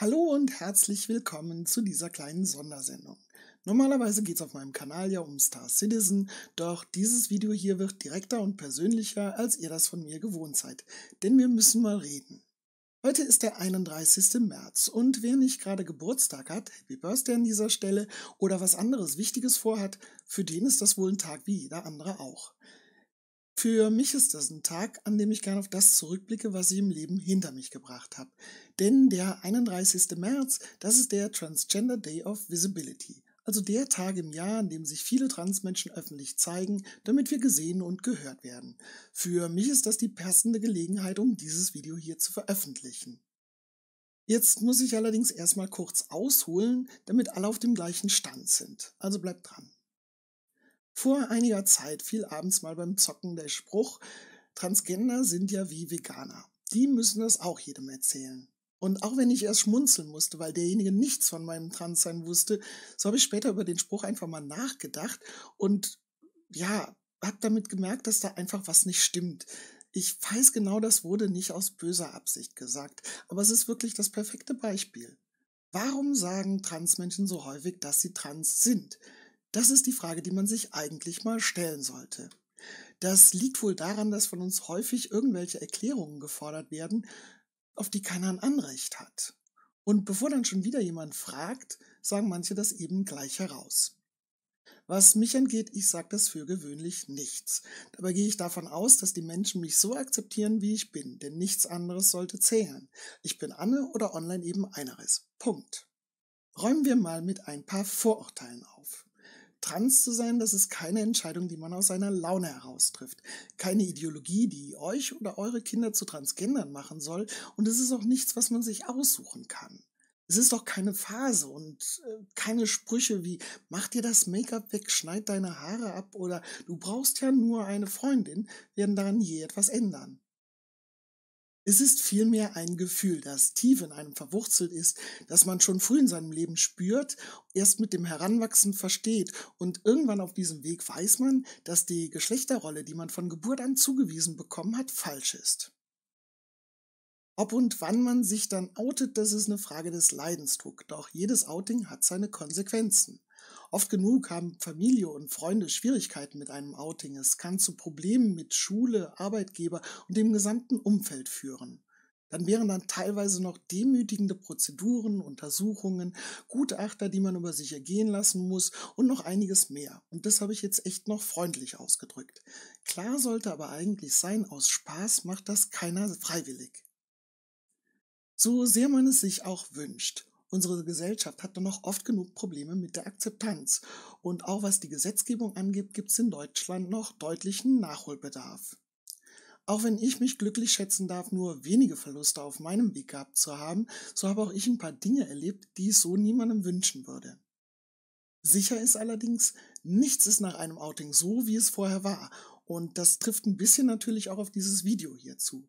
Hallo und herzlich willkommen zu dieser kleinen Sondersendung. Normalerweise geht es auf meinem Kanal ja um Star Citizen, doch dieses Video hier wird direkter und persönlicher, als ihr das von mir gewohnt seid, denn wir müssen mal reden. Heute ist der 31. März und wer nicht gerade Geburtstag hat, Happy Birthday an dieser Stelle oder was anderes Wichtiges vorhat, für den ist das wohl ein Tag wie jeder andere auch. Für mich ist das ein Tag, an dem ich gerne auf das zurückblicke, was ich im Leben hinter mich gebracht habe. Denn der 31. März, das ist der Transgender Day of Visibility. Also der Tag im Jahr, an dem sich viele Transmenschen öffentlich zeigen, damit wir gesehen und gehört werden. Für mich ist das die passende Gelegenheit, um dieses Video hier zu veröffentlichen. Jetzt muss ich allerdings erstmal kurz ausholen, damit alle auf dem gleichen Stand sind. Also bleibt dran. Vor einiger Zeit fiel abends mal beim Zocken der Spruch, Transgender sind ja wie Veganer. Die müssen das auch jedem erzählen. Und auch wenn ich erst schmunzeln musste, weil derjenige nichts von meinem Transsein wusste, so habe ich später über den Spruch einfach mal nachgedacht und ja, habe damit gemerkt, dass da einfach was nicht stimmt. Ich weiß genau, das wurde nicht aus böser Absicht gesagt, aber es ist wirklich das perfekte Beispiel. Warum sagen Transmenschen so häufig, dass sie trans sind? Das ist die Frage, die man sich eigentlich mal stellen sollte. Das liegt wohl daran, dass von uns häufig irgendwelche Erklärungen gefordert werden, auf die keiner ein Anrecht hat. Und bevor dann schon wieder jemand fragt, sagen manche das eben gleich heraus. Was mich angeht, ich sage das für gewöhnlich nichts. Dabei gehe ich davon aus, dass die Menschen mich so akzeptieren, wie ich bin, denn nichts anderes sollte zählen. Ich bin Anne oder online eben eineres. Punkt. Räumen wir mal mit ein paar Vorurteilen auf. Trans zu sein, das ist keine Entscheidung, die man aus seiner Laune heraus trifft. Keine Ideologie, die euch oder eure Kinder zu Transgendern machen soll. Und es ist auch nichts, was man sich aussuchen kann. Es ist doch keine Phase und äh, keine Sprüche wie mach dir das Make-up weg, schneid deine Haare ab oder du brauchst ja nur eine Freundin, werden daran je etwas ändern. Es ist vielmehr ein Gefühl, das tief in einem verwurzelt ist, das man schon früh in seinem Leben spürt, erst mit dem Heranwachsen versteht und irgendwann auf diesem Weg weiß man, dass die Geschlechterrolle, die man von Geburt an zugewiesen bekommen hat, falsch ist. Ob und wann man sich dann outet, das ist eine Frage des Leidensdrucks, doch jedes Outing hat seine Konsequenzen. Oft genug haben Familie und Freunde Schwierigkeiten mit einem Outing. Es kann zu Problemen mit Schule, Arbeitgeber und dem gesamten Umfeld führen. Dann wären dann teilweise noch demütigende Prozeduren, Untersuchungen, Gutachter, die man über sich ergehen lassen muss und noch einiges mehr. Und das habe ich jetzt echt noch freundlich ausgedrückt. Klar sollte aber eigentlich sein, aus Spaß macht das keiner freiwillig. So sehr man es sich auch wünscht. Unsere Gesellschaft hat dann noch oft genug Probleme mit der Akzeptanz. Und auch was die Gesetzgebung angeht, gibt es in Deutschland noch deutlichen Nachholbedarf. Auch wenn ich mich glücklich schätzen darf, nur wenige Verluste auf meinem Weg gehabt zu haben, so habe auch ich ein paar Dinge erlebt, die ich so niemandem wünschen würde. Sicher ist allerdings, nichts ist nach einem Outing so, wie es vorher war. Und das trifft ein bisschen natürlich auch auf dieses Video hier zu.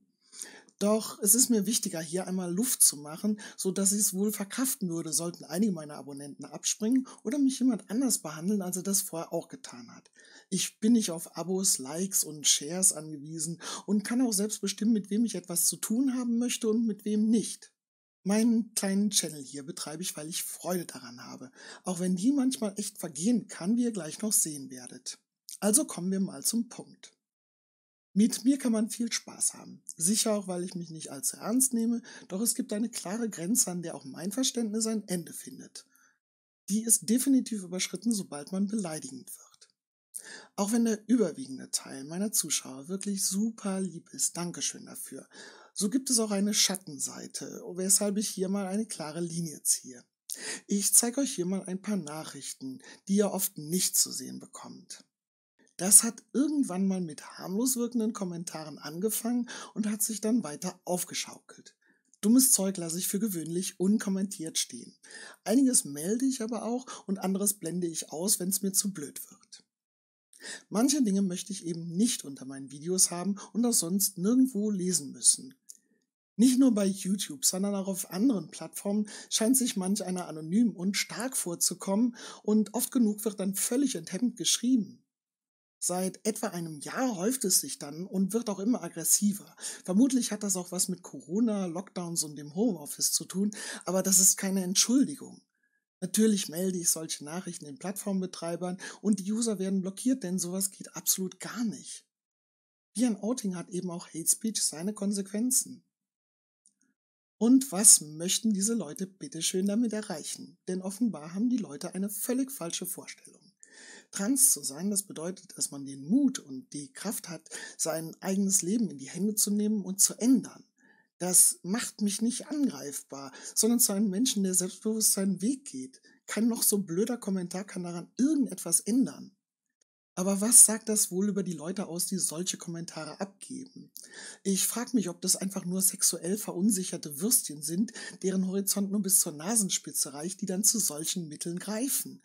Doch es ist mir wichtiger, hier einmal Luft zu machen, so dass ich es wohl verkraften würde, sollten einige meiner Abonnenten abspringen oder mich jemand anders behandeln, als er das vorher auch getan hat. Ich bin nicht auf Abos, Likes und Shares angewiesen und kann auch selbst bestimmen, mit wem ich etwas zu tun haben möchte und mit wem nicht. Meinen kleinen Channel hier betreibe ich, weil ich Freude daran habe, auch wenn die manchmal echt vergehen kann, wie ihr gleich noch sehen werdet. Also kommen wir mal zum Punkt. Mit mir kann man viel Spaß haben. Sicher auch, weil ich mich nicht allzu ernst nehme, doch es gibt eine klare Grenze, an der auch mein Verständnis ein Ende findet. Die ist definitiv überschritten, sobald man beleidigend wird. Auch wenn der überwiegende Teil meiner Zuschauer wirklich super lieb ist, Dankeschön dafür, so gibt es auch eine Schattenseite, weshalb ich hier mal eine klare Linie ziehe. Ich zeige euch hier mal ein paar Nachrichten, die ihr oft nicht zu sehen bekommt. Das hat irgendwann mal mit harmlos wirkenden Kommentaren angefangen und hat sich dann weiter aufgeschaukelt. Dummes Zeug lasse ich für gewöhnlich unkommentiert stehen. Einiges melde ich aber auch und anderes blende ich aus, wenn es mir zu blöd wird. Manche Dinge möchte ich eben nicht unter meinen Videos haben und auch sonst nirgendwo lesen müssen. Nicht nur bei YouTube, sondern auch auf anderen Plattformen scheint sich manch einer anonym und stark vorzukommen und oft genug wird dann völlig enthemmt geschrieben. Seit etwa einem Jahr häuft es sich dann und wird auch immer aggressiver. Vermutlich hat das auch was mit Corona, Lockdowns und dem Homeoffice zu tun, aber das ist keine Entschuldigung. Natürlich melde ich solche Nachrichten den Plattformbetreibern und die User werden blockiert, denn sowas geht absolut gar nicht. Wie ein Outing hat eben auch Hate Speech seine Konsequenzen. Und was möchten diese Leute bitteschön damit erreichen? Denn offenbar haben die Leute eine völlig falsche Vorstellung. Trans zu sein, das bedeutet, dass man den Mut und die Kraft hat, sein eigenes Leben in die Hände zu nehmen und zu ändern. Das macht mich nicht angreifbar, sondern zu einem Menschen, der selbstbewusst seinen Weg geht. Kein noch so blöder Kommentar kann daran irgendetwas ändern. Aber was sagt das wohl über die Leute aus, die solche Kommentare abgeben? Ich frage mich, ob das einfach nur sexuell verunsicherte Würstchen sind, deren Horizont nur bis zur Nasenspitze reicht, die dann zu solchen Mitteln greifen.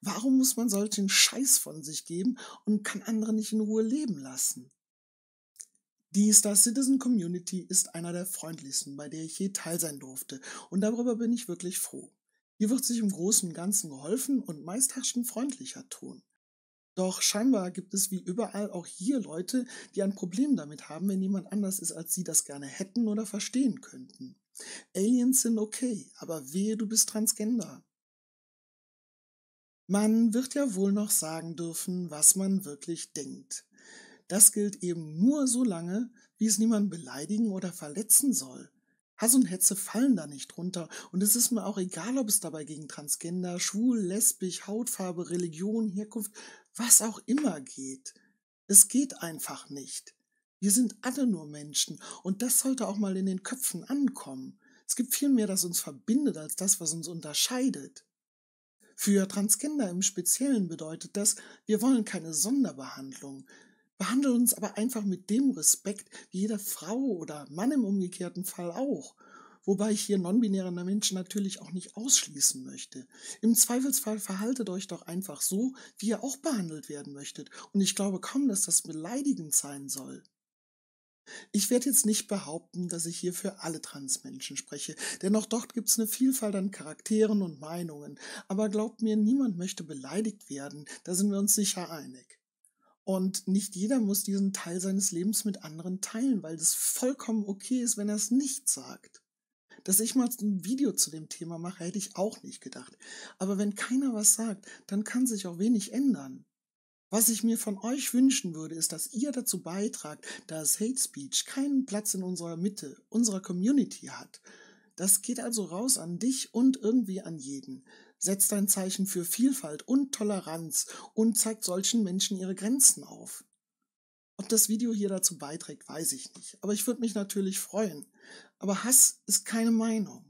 Warum muss man solchen Scheiß von sich geben und kann andere nicht in Ruhe leben lassen? Die Star Citizen Community ist einer der freundlichsten, bei der ich je teil sein durfte, und darüber bin ich wirklich froh. Hier wird sich im Großen und Ganzen geholfen und meist herrscht ein freundlicher Ton. Doch scheinbar gibt es wie überall auch hier Leute, die ein Problem damit haben, wenn jemand anders ist, als sie das gerne hätten oder verstehen könnten. Aliens sind okay, aber wehe, du bist Transgender. Man wird ja wohl noch sagen dürfen, was man wirklich denkt. Das gilt eben nur so lange, wie es niemand beleidigen oder verletzen soll. Hass und Hetze fallen da nicht drunter und es ist mir auch egal, ob es dabei gegen Transgender, schwul, lesbisch, Hautfarbe, Religion, Herkunft, was auch immer geht. Es geht einfach nicht. Wir sind alle nur Menschen und das sollte auch mal in den Köpfen ankommen. Es gibt viel mehr, das uns verbindet, als das, was uns unterscheidet. Für Transgender im Speziellen bedeutet das, wir wollen keine Sonderbehandlung. Behandle uns aber einfach mit dem Respekt, wie jede Frau oder Mann im umgekehrten Fall auch. Wobei ich hier non-binäre Menschen natürlich auch nicht ausschließen möchte. Im Zweifelsfall verhaltet euch doch einfach so, wie ihr auch behandelt werden möchtet. Und ich glaube kaum, dass das beleidigend sein soll. Ich werde jetzt nicht behaupten, dass ich hier für alle Transmenschen spreche, denn auch dort gibt es eine Vielfalt an Charakteren und Meinungen. Aber glaubt mir, niemand möchte beleidigt werden, da sind wir uns sicher einig. Und nicht jeder muss diesen Teil seines Lebens mit anderen teilen, weil das vollkommen okay ist, wenn er es nicht sagt. Dass ich mal ein Video zu dem Thema mache, hätte ich auch nicht gedacht. Aber wenn keiner was sagt, dann kann sich auch wenig ändern. Was ich mir von euch wünschen würde, ist, dass ihr dazu beitragt, dass Hate Speech keinen Platz in unserer Mitte, unserer Community hat. Das geht also raus an dich und irgendwie an jeden setzt ein Zeichen für Vielfalt und Toleranz und zeigt solchen Menschen ihre Grenzen auf. Ob das Video hier dazu beiträgt, weiß ich nicht, aber ich würde mich natürlich freuen. Aber Hass ist keine Meinung.